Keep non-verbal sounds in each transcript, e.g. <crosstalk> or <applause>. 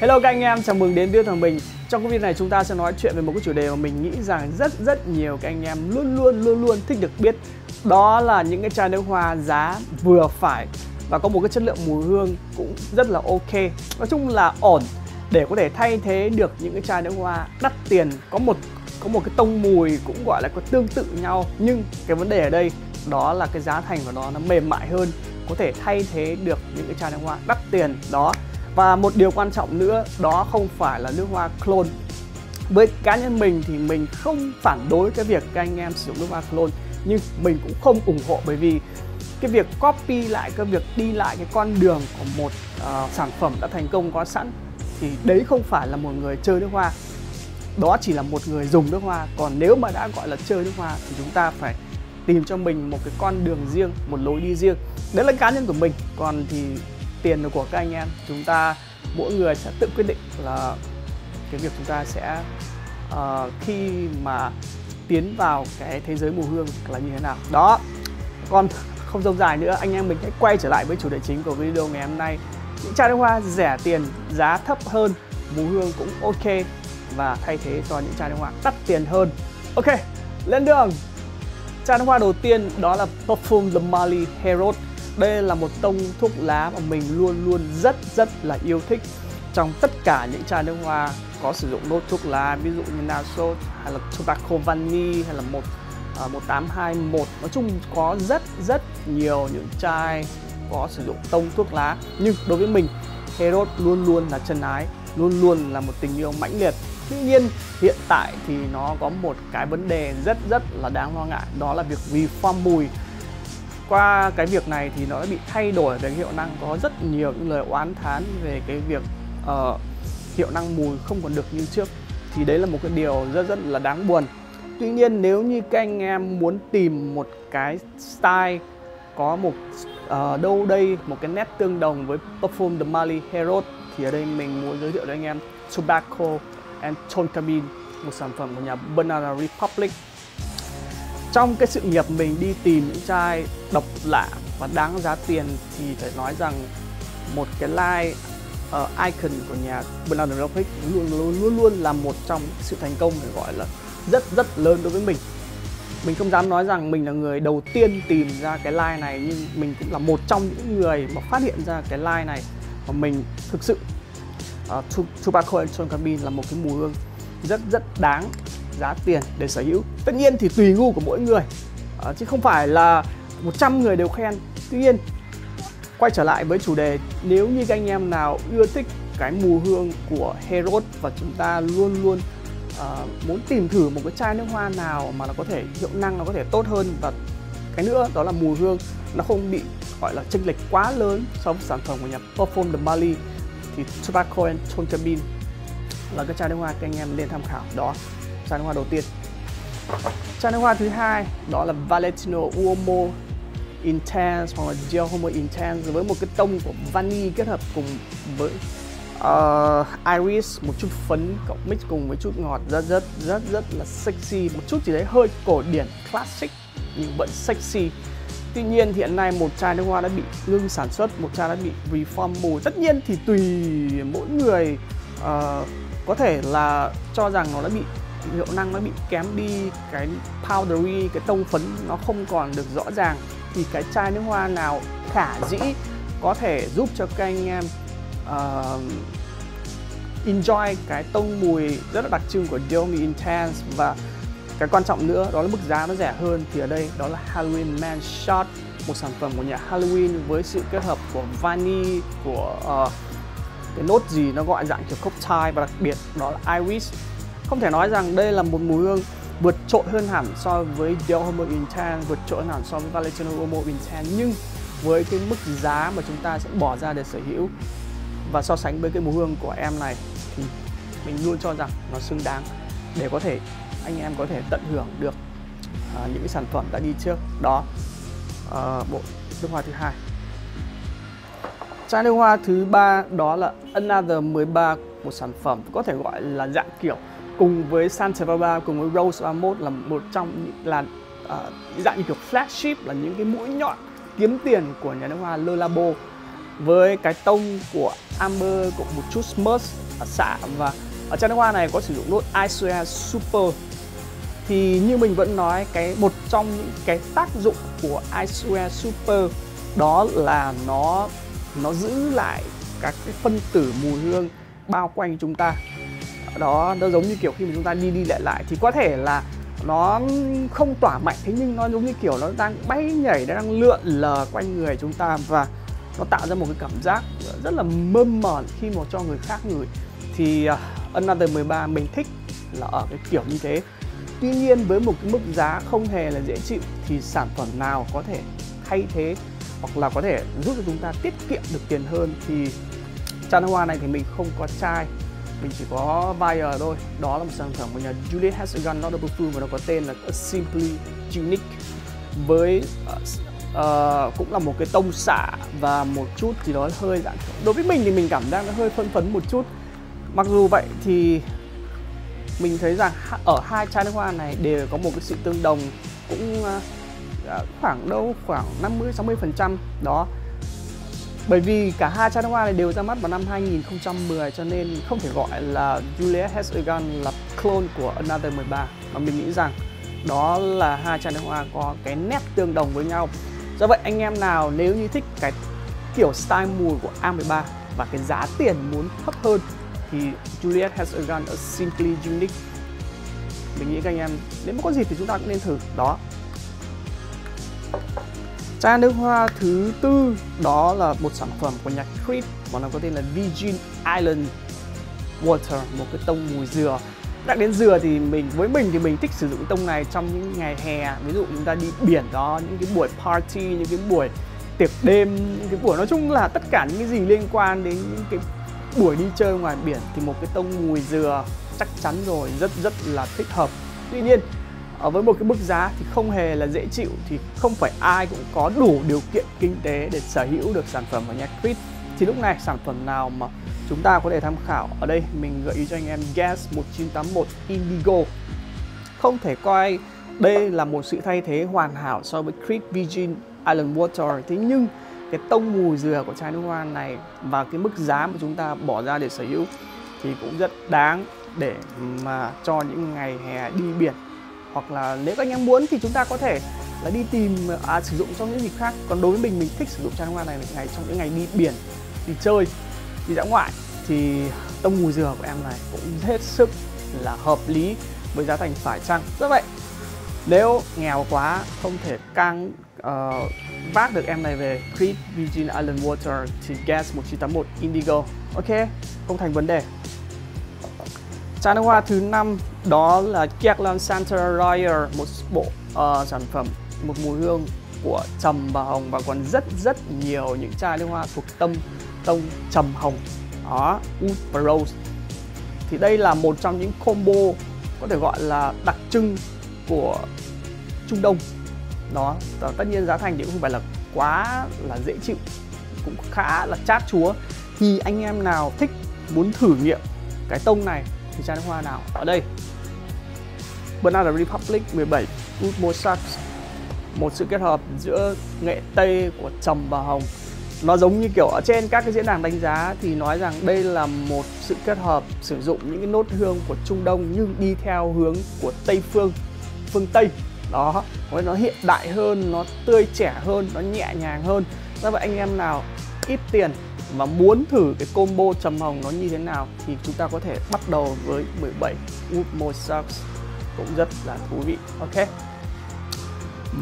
Hello các anh em, chào mừng đến với thằng mình. Trong cái video này chúng ta sẽ nói chuyện về một cái chủ đề mà mình nghĩ rằng rất rất nhiều các anh em luôn luôn luôn luôn thích được biết. Đó là những cái chai nước hoa giá vừa phải và có một cái chất lượng mùi hương cũng rất là ok. Nói chung là ổn để có thể thay thế được những cái chai nước hoa đắt tiền có một có một cái tông mùi cũng gọi là có tương tự nhau nhưng cái vấn đề ở đây đó là cái giá thành của nó nó mềm mại hơn có thể thay thế được những cái chai nước hoa đắt tiền đó và một điều quan trọng nữa đó không phải là nước hoa clone. Với cá nhân mình thì mình không phản đối cái việc các anh em sử dụng nước hoa clone nhưng mình cũng không ủng hộ bởi vì cái việc copy lại cái việc đi lại cái con đường của một uh, sản phẩm đã thành công có sẵn thì đấy không phải là một người chơi nước hoa. Đó chỉ là một người dùng nước hoa. Còn nếu mà đã gọi là chơi nước hoa thì chúng ta phải tìm cho mình một cái con đường riêng một lối đi riêng. Đấy là cá nhân của mình. Còn thì tiền là của các anh em. Chúng ta mỗi người sẽ tự quyết định là cái việc chúng ta sẽ uh, khi mà tiến vào cái thế giới mùi hương là như thế nào. Đó còn không dông dài nữa anh em mình hãy quay trở lại với chủ đề chính của video ngày hôm nay. Những chai nước hoa rẻ tiền giá thấp hơn mùi hương cũng ok và thay thế cho những chai nước hoa đắt tiền hơn. Ok lên đường. Chai nước hoa đầu tiên đó là Perfume The Mali Herod đây là một tông thuốc lá mà mình luôn luôn rất rất là yêu thích. Trong tất cả những chai nước hoa có sử dụng nốt thuốc lá ví dụ như Naso hay là Tobacco Vanille hay là một à, uh, 1821 nói chung có rất rất nhiều những chai có sử dụng tông thuốc lá. Nhưng đối với mình Herod luôn luôn là chân ái luôn luôn là một tình yêu mãnh liệt. Tuy nhiên hiện tại thì nó có một cái vấn đề rất rất là đáng lo ngại đó là việc reform mùi qua cái việc này thì nó đã bị thay đổi về hiệu năng có rất nhiều những lời oán thán về cái việc uh, hiệu năng mùi không còn được như trước. Thì đấy là một cái điều rất rất là đáng buồn. Tuy nhiên nếu như các anh em muốn tìm một cái style có một uh, đâu đây một cái nét tương đồng với Perfume The Mali Herod thì ở đây mình muốn giới thiệu cho anh em Tobacco and Tonkabin một sản phẩm của nhà Banana Republic trong cái sự nghiệp mình đi tìm những chai độc lạ và đáng giá tiền thì phải nói rằng một cái line uh, icon của nhà Bernard Republic luôn luôn luôn luôn là một trong sự thành công phải gọi là rất rất lớn đối với mình. Mình không dám nói rằng mình là người đầu tiên tìm ra cái line này nhưng mình cũng là một trong những người mà phát hiện ra cái line này và mình thực sự uh, Tobacco and Cabin là một cái mùi hương rất rất đáng giá tiền để sở hữu tất nhiên thì tùy gu của mỗi người. À, chứ không phải là 100 người đều khen. Tuy nhiên quay trở lại với chủ đề nếu như các anh em nào ưa thích cái mùi hương của Herod và chúng ta luôn luôn uh, muốn tìm thử một cái chai nước hoa nào mà nó có thể hiệu năng nó có thể tốt hơn. Và cái nữa đó là mùi hương nó không bị gọi là chênh lệch quá lớn so với sản phẩm của nhà Perfume de Mali thì Tobacco and Tonkabin là cái chai nước hoa các anh em nên tham khảo. Đó chai nước hoa đầu tiên chai nước hoa thứ hai đó là Valentino Uomo Intense hoặc là Gel Homo Intense với một cái tông của vani kết hợp cùng với uh, iris một chút phấn cộng mix cùng với chút ngọt rất rất rất rất là sexy một chút gì đấy hơi cổ điển classic nhưng vẫn sexy Tuy nhiên thì hiện nay một chai nước hoa đã bị ngưng sản xuất, một chai đã bị reform mùi. Tất nhiên thì tùy mỗi người uh, có thể là cho rằng nó đã bị hiệu năng nó bị kém đi cái powdery cái tông phấn nó không còn được rõ ràng thì cái chai nước hoa nào khả dĩ có thể giúp cho các anh em uh, enjoy cái tông mùi rất là đặc trưng của Diomi Intense. Và cái quan trọng nữa đó là mức giá nó rẻ hơn thì ở đây đó là Halloween Man Shot một sản phẩm của nhà Halloween với sự kết hợp của vani của uh, cái nốt gì nó gọi dạng kiểu cocktail và đặc biệt đó là iris không thể nói rằng đây là một mùi hương vượt trội hơn hẳn so với Dior Homo Intense vượt trội hơn hẳn so với Valentino Homo Intense nhưng với cái mức giá mà chúng ta sẽ bỏ ra để sở hữu và so sánh với cái mùi hương của em này thì mình luôn cho rằng nó xứng đáng để có thể anh em có thể tận hưởng được uh, những cái sản phẩm đã đi trước. Đó uh, bộ nước hoa thứ hai. Chai nước hoa thứ ba đó là Another 13 một sản phẩm có thể gọi là dạng kiểu cùng với Santa Barbara cùng với Rose 31 là một trong là uh, dạng như kiểu flagship là những cái mũi nhọn kiếm tiền của nhà nước hoa Le Labo với cái tông của Amber cộng một chút smooth xạ và ở chai nước hoa này có sử dụng nốt Isoya Super. Thì như mình vẫn nói cái một trong những cái tác dụng của Isoya Super đó là nó nó giữ lại các cái phân tử mùi hương bao quanh chúng ta đó nó giống như kiểu khi mà chúng ta đi đi lại lại thì có thể là nó không tỏa mạnh thế nhưng nó giống như kiểu nó đang bay nhảy nó đang lượn lờ quanh người chúng ta và nó tạo ra một cái cảm giác rất là mơ mờn khi mà cho người khác ngửi. Thì uh, Another 13 mình thích là ở cái kiểu như thế. Tuy nhiên với một cái mức giá không hề là dễ chịu thì sản phẩm nào có thể thay thế hoặc là có thể giúp cho chúng ta tiết kiệm được tiền hơn thì chăn hoa này thì mình không có chai mình chỉ có buyer thôi. Đó là một sản phẩm của nhà Juliet Hasegan Not Perfume và nó có tên là Simply Unique. Với uh, uh, cũng là một cái tông xạ và một chút thì nó hơi dạng đối với mình thì mình cảm giác nó hơi phân phấn một chút. Mặc dù vậy thì mình thấy rằng ở hai chai nước hoa này đều có một cái sự tương đồng cũng uh, khoảng đâu khoảng 50 60 phần trăm. Đó bởi vì cả hai chai nước hoa này đều ra mắt vào năm 2010 cho nên không thể gọi là Juliet Has a Gun là clone của Another 13 mà mình nghĩ rằng đó là hai chai nước hoa có cái nét tương đồng với nhau. Do vậy, anh em nào nếu như thích cái kiểu style mùi của A13 và cái giá tiền muốn thấp hơn, thì Juliet Has a Gun ở Simply Unique. Mình nghĩ các anh em, nếu mà có gì thì chúng ta cũng nên thử. Đó. Chai nước hoa thứ tư đó là một sản phẩm của nhà Creed và nó có tên là Virgin Island Water, một cái tông mùi dừa. Nhắc đến dừa thì mình với mình thì mình thích sử dụng tông này trong những ngày hè, ví dụ chúng ta đi biển đó, những cái buổi party, những cái buổi tiệc đêm, những cái buổi nói chung là tất cả những cái gì liên quan đến những cái buổi đi chơi ngoài biển thì một cái tông mùi dừa chắc chắn rồi rất rất là thích hợp. Tuy nhiên ở với một cái mức giá thì không hề là dễ chịu, thì không phải ai cũng có đủ điều kiện kinh tế để sở hữu được sản phẩm của nhà Creed thì lúc này sản phẩm nào mà chúng ta có thể tham khảo? Ở đây mình gợi ý cho anh em Gas 1981 Indigo. Không thể coi đây là một sự thay thế hoàn hảo so với Creed Virgin Island Water. Thế nhưng cái tông mùi dừa của chai nước hoa này và cái mức giá mà chúng ta bỏ ra để sở hữu thì cũng rất đáng để mà cho những ngày hè đi biển hoặc là nếu các anh em muốn thì chúng ta có thể là đi tìm à, sử dụng trong những dịp khác. Còn đối với mình mình thích sử dụng chai nước hoa này ngày trong những ngày đi biển đi chơi đi dã ngoại thì tông mùi dừa của em này cũng hết sức là hợp lý với giá thành phải chăng? Do vậy nếu nghèo quá không thể căng uh, vác được em này về Creed Virgin Island Water thì Gas 1981 Indigo. Ok không thành vấn đề. Chai nước hoa thứ năm đó là Kirkland Santa Royal, một bộ uh, sản phẩm một mùi hương của trầm và hồng và còn rất rất nhiều những chai nước hoa thuộc tâm tông trầm hồng. Đó Wood và Rose thì đây là một trong những combo có thể gọi là đặc trưng của Trung Đông. Đó và tất nhiên giá thành thì cũng không phải là quá là dễ chịu cũng khá là chát chúa. Thì anh em nào thích muốn thử nghiệm cái tông này thì chai nước hoa nào? Ở đây. Banana Republic 17 Utmo Sax một sự kết hợp giữa nghệ tây của trầm và hồng. Nó giống như kiểu ở trên các cái diễn đàn đánh giá thì nói rằng đây là một sự kết hợp sử dụng những cái nốt hương của Trung Đông nhưng đi theo hướng của Tây phương phương Tây. Đó nó hiện đại hơn, nó tươi trẻ hơn, nó nhẹ nhàng hơn. Do vậy anh em nào ít tiền và muốn thử cái combo trầm hồng nó như thế nào thì chúng ta có thể bắt đầu với 17 Wood Mosaic cũng rất là thú vị. Ok.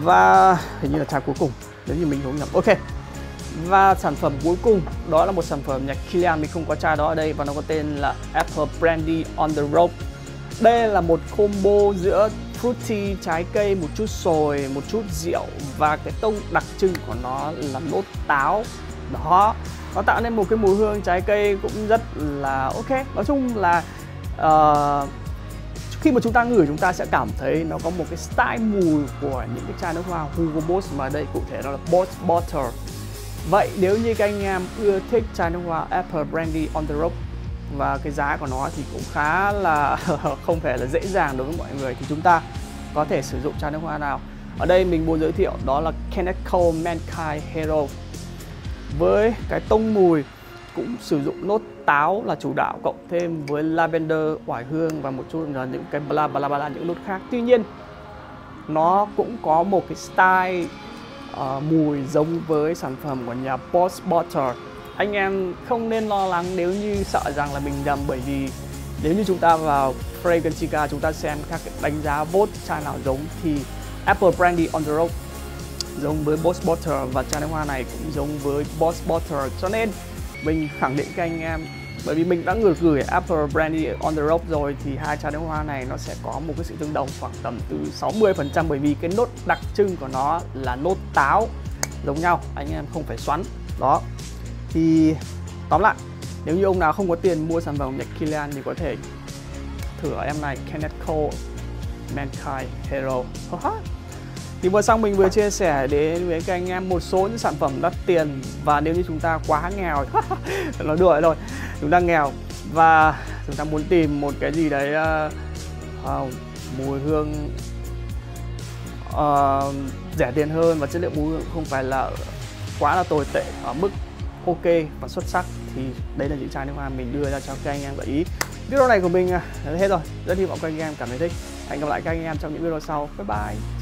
Và hình như là chai cuối cùng nếu như mình không nhầm ok. Và sản phẩm cuối cùng đó là một sản phẩm nhà Kilian mình không có chai đó ở đây và nó có tên là Apple Brandy on the Rope. Đây là một combo giữa fruity trái cây một chút sồi một chút rượu và cái tông đặc trưng của nó là nốt táo. Đó. Nó tạo nên một cái mùi hương trái cây cũng rất là ok. Nói chung là uh, khi mà chúng ta ngửi, chúng ta sẽ cảm thấy nó có một cái style mùi của những cái chai nước hoa Hugo Boss mà đây cụ thể đó là Boss Butter. Vậy nếu như các anh em ưa thích chai nước hoa Apple Brandy on the Rock và cái giá của nó thì cũng khá là <laughs> không phải là dễ dàng đối với mọi người thì chúng ta có thể sử dụng chai nước hoa nào. Ở đây mình muốn giới thiệu đó là Kenneth Cole Mankind Hero. Với cái tông mùi cũng sử dụng nốt táo là chủ đạo cộng thêm với lavender oải hương và một chút là những cái bla bla bla những nốt khác. Tuy nhiên nó cũng có một cái style uh, mùi giống với sản phẩm của nhà Boss Butter. Anh em không nên lo lắng nếu như sợ rằng là mình nhầm bởi vì nếu như chúng ta vào Fragrantica chúng ta xem các đánh giá vote chai nào giống thì Apple Brandy on the Road giống với Boss Butter và chai nước hoa này cũng giống với Boss Butter. Cho nên mình khẳng định các anh em, bởi vì mình đã ngược gửi Apple Brandy on the Road rồi thì hai chai nước hoa này nó sẽ có một cái sự tương đồng khoảng tầm từ 60% bởi vì cái nốt đặc trưng của nó là nốt táo, giống nhau, anh em không phải xoắn. Đó. Thì tóm lại, nếu như ông nào không có tiền mua sản phẩm Nhật Kilian thì có thể thử em này, Kenneth Cole, Mankind Hero thì vừa xong mình vừa chia sẻ đến với các anh em một số những sản phẩm đắt tiền và nếu như chúng ta quá nghèo <laughs> nó đùa rồi chúng ta nghèo và chúng ta muốn tìm một cái gì đấy uh, mùi hương uh, rẻ tiền hơn và chất lượng mùi hương không phải là quá là tồi tệ ở mức ok và xuất sắc thì đây là những chai nước hoa mình đưa ra cho các anh em gợi ý. Video này của mình là hết rồi. Rất hy vọng các anh em cảm thấy thích. Hẹn gặp lại các anh em trong những video sau. Bye bye.